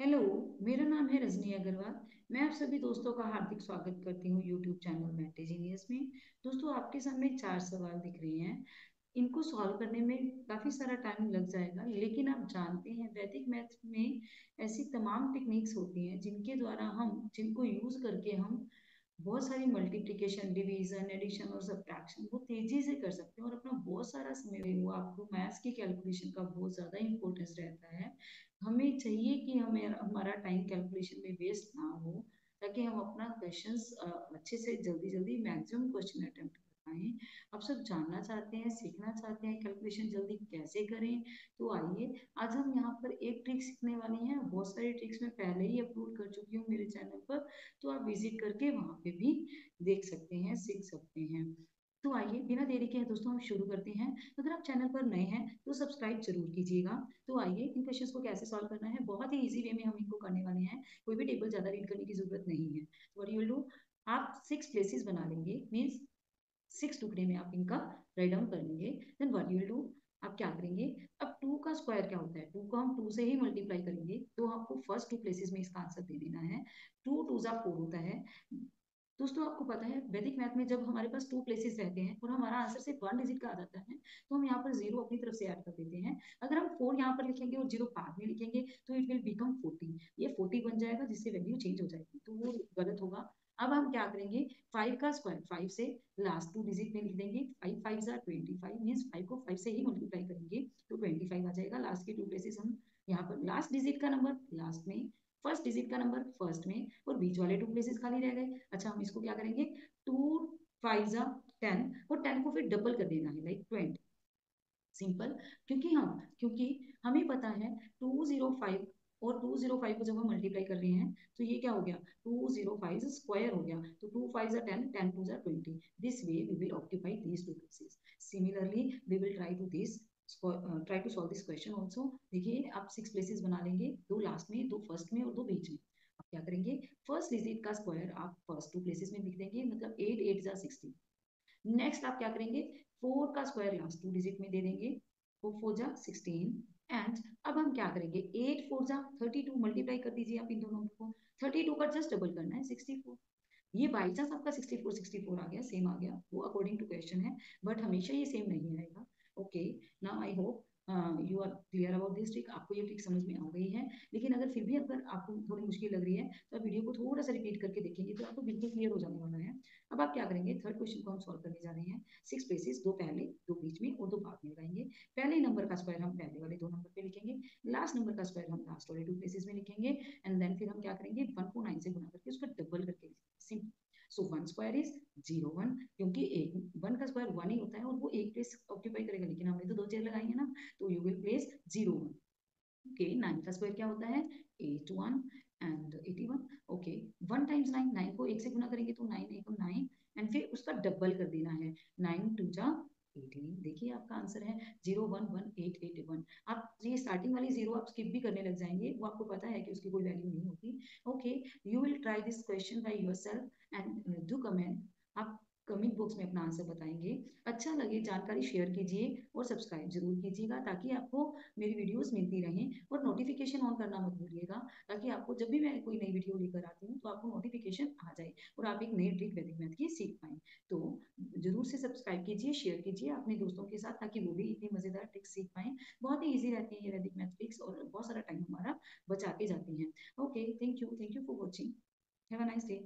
Hello मेरा नाम है रजनी अग्रवाल। मैं आप सभी दोस्तों का हार्दिक स्वागत करती हूँ यूट्यूब चैनल मैटेजीनियस में। दोस्तों, आपके सामने चार सवाल दिख रहे हैं। इनको सॉल्व करने में काफ़ी सारा टाइम लग जाएगा, लेकिन आप जानते हैं वैदिक मैथ में ऐसी तमाम टेक्निक्स होती हैं जिनके द्वारा हम, जिनको यूज़ करके हम बहुत सारी मल्टीप्लिकेशन डिवीज़न एडिशन और सब्ट्रैक्शन वो तेज़ी से कर सकते हैं और अपना बहुत सारा समय वो आपको मैथ्स की कैलकुलेशन का बहुत ज़्यादा इंपॉर्टेंस रहता है। हमें चाहिए कि हमें हमारा टाइम कैलकुलेशन में वेस्ट ना हो, ताकि हम अपना क्वेश्चंस अच्छे से जल्दी जल्दी मैक्सिमम क्वेश्चन अटेम्प्ट कर पाए। आप सब जानना चाहते हैं, सीखना चाहते हैं कैलकुलेशन जल्दी कैसे करें? तो आइए, आज हम यहाँ पर एक ट्रिक सीखने वाले हैं। बहुत सारी ट्रिक्स मैं पहले ही अपलोड कर चुकी हूँ मेरे चैनल पर तो आप विज़िट करके वहाँ पे भी देख सकते हैं, सीख सकते हैं। तो आइए बिना देरी के दोस्तों हम शुरू करते हैं। अगर आप चैनल पर नए हैं तो सब्सक्राइब ज़रूर कीजिएगा। तो आइए इन क्वेश्चंस को कैसे सॉल्व करना है, बहुत ही इजी वे में हम इनको करने वाले हैं। कोई भी टेबल ज़्यादा रीड करने की ज़रूरत नहीं है। वट यू डू आप सिक्स प्लेसेस बना लेंगे मीन्स सिक्स टुकड़े में आप इनका राइट डाउन कर लेंगे। देन वट यू डू आप क्या करेंगे, अब टू का स्क्वायर क्या होता है? टू को हम टू से ही मल्टीप्लाई करेंगे तो आपको फ़र्स्ट टू प्लेसेस में इसका आंसर दे देना है। टू टू जा फोर होता है। दोस्तों, आपको पता है, वैदिक मैथ में जब हमारे पास टू प्लेसेस रहते हैं, और हमारा आंसर सिर्फ़ वन डिजिट का आ जाता है तो हम यहाँ पर ज़ीरो अपनी तरफ़ से ऐड कर देते हैं। अगर हम फोर यहाँ पर लिखेंगे और ज़ीरो बाद में लिखेंगे तो इट विल बिकम फोर्टी ये फोर्टी बन जाएगा, जिससे वैल्यू चेंज हो जाएगी। तो वो गलत होगा। अब हम क्या करेंगे? फाइव का स्क्वायर फाइव से लास्ट टू डिजिट में लिख देंगे फाइव फाइव जार ट्वेंटी फाइव मीन्स फाइव को फाइव से ही मल्टीप्लाई करेंगे तो ट्वेंटी फाइव आ जाएगा। लास्ट के टू प्लेसेस हम यहाँ पर लास्ट डिजिट का नंबर लास्ट में फ़र्स्ट डिजिट का नंबर फ़र्स्ट में और बीच वाले टू प्लेसेस खाली रह गए। अच्छा हम इसको क्या करेंगे? टू फाइव जा टेन और टेन को फिर डबल कर देना है लाइक ट्वेंटी सिंपल क्योंकि हम क्योंकि हमें पता है टू ज़ीरो फाइव और टू ज़ीरो फाइव को जब हम मल्टीप्लाई कर रहे हैं तो ये क्या हो गया? टू ज़ीरो फाइव स्क्वायर हो गया। तो टू फाइव जा टेन टेन टू जा twenty this way we will occupy these two places similarly we will try to this try to solve this question also देखिए, आप सिक्स प्लेसेस बना लेंगे, दो लास्ट में, दो फ़र्स्ट में और दो बीच में। आप क्या करेंगे? फ़र्स्ट डिजिट का स्क्वायर आप फ़र्स्ट टू प्लेसेस में लिख देंगे मतलब एट एट जा सिक्सटी नेक्स्ट आप क्या करेंगे? फोर का स्क्वायर लास्ट टू डिजिट में दे देंगे फोर फोर जा सिक्सटीन एंड अब हम क्या करेंगे? एट फोर जा थर्टी टू मल्टीप्लाई कर दीजिए आप इन दोनों को। थर्टी टू का जस्ट डबल करना है सिक्सटी फोर ये बाई चांस आपका सिक्सटी फोर सिक्सटी फोर आ गया सेम आ गया, वो अकॉर्डिंग टू क्वेश्चन है बट हमेशा ये सेम नहीं आएगा okay now I hope you are clear about this trick आपको ये ट्रिक समझ में आ गई है। लेकिन अगर फिर भी अगर आपको थोड़ी मुश्किल लग रही है तो आप वीडियो को थोड़ा सा रिपीट करके देखेंगे तो आपको बिल्कुल क्लियर हो जाने वाला है। अब आप क्या करेंगे? थर्ड क्वेश्चन को हम सॉल्व करने जा रहे हैं। सिक्स प्लेसेस दो पहले, दो बीच में और दो बाद में लगाएँगे पहले नंबर का स्क्वायर हम पहले वाले दो नंबर पे लिखेंगे। लास्ट नंबर का स्क्वायर हम लास्ट वाले टू प्लेसेस में लिखेंगे। एंड देन फिर हम क्या करेंगे? वन को नाइन से गुना करके उसको डबल करके simple so one square is zero one, क्योंकि एक, वन का स्क्वायर वन ही होता है और वो एक प्लेस ऑक्यूपाई करेगा। लेकिन हमने तो दो चेयर लगाई है ना तो you will place zero one. Okay nine का स्क्वायर क्या होता है? Eight one and eighty one okay one times nine nine को एक से गुना करेंगे तो नाइन एक नाइन एंड फिर उसका डबल कर देना है। नाइन टू जा देखिए आपका आंसर है zero one one eight eight one. आप ये स्टार्टिंग वाली ज़ीरो आप स्किप भी करने लग जाएँगे, वो आपको पता है कि उसकी कोई वैल्यू नहीं होती। Okay you will try this question by yourself and do comment box में अपना आंसर बताएँगे। अच्छा लगे, जानकारी शेयर कीजिए और सब्सक्राइब ज़रूर कीजिएगा ताकि आपको मेरी वीडियोस मिलती रहें और नोटिफिकेशन ऑन करना मत भूलिएगा ताकि आपको जब भी मैं कोई नई वीडियो लेकर आती हूँ तो आपको नोटिफिकेशन आ जाए और आप एक नई ट्रिक वैदिक मैथ की सीख पाएँ। तो ज़रूर से सब्सक्राइब कीजिए शेयर कीजिए अपने दोस्तों के साथ ताकि वो भी इतनी मज़ेदार ट्रिक्स सीख पाएँ। बहुत ही ईजी रहती है ये वैदिक मैथ ट्रिक्स और बहुत सारा टाइम हमारा बचा के जाती हैं। Okay thank you thank you for watching have a nice day